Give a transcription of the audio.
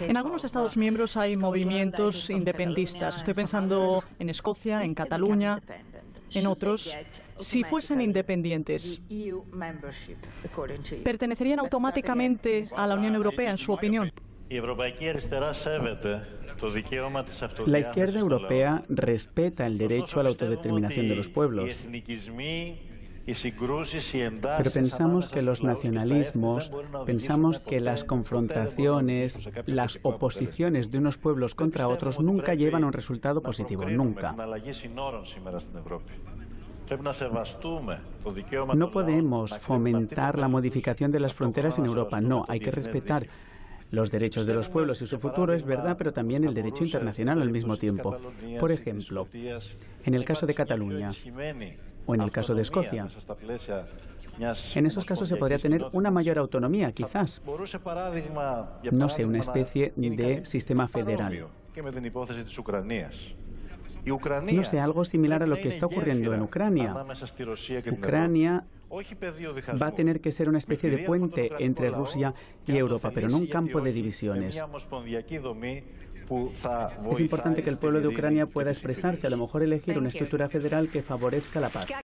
En algunos Estados miembros hay movimientos independistas. Estoy pensando en Escocia, en Cataluña, en otros. Si fuesen independientes, ¿pertenecerían automáticamente a la Unión Europea, en su opinión? La izquierda europea respeta el derecho a la autodeterminación de los pueblos. Pero pensamos que los nacionalismos, pensamos que las confrontaciones, las oposiciones de unos pueblos contra otros nunca llevan a un resultado positivo, nunca. No podemos fomentar la modificación de las fronteras en Europa, no, hay que respetar los derechos de los pueblos y su futuro es verdad, pero también el derecho internacional al mismo tiempo. Por ejemplo, en el caso de Cataluña o en el caso de Escocia, en esos casos se podría tener una mayor autonomía, quizás. No sé, una especie de sistema federal. No sé, algo similar a lo que está ocurriendo en Ucrania. Ucrania va a tener que ser una especie de puente entre Rusia y Europa, pero no un campo de divisiones. Es importante que el pueblo de Ucrania pueda expresarse, a lo mejor elegir una estructura federal que favorezca la paz.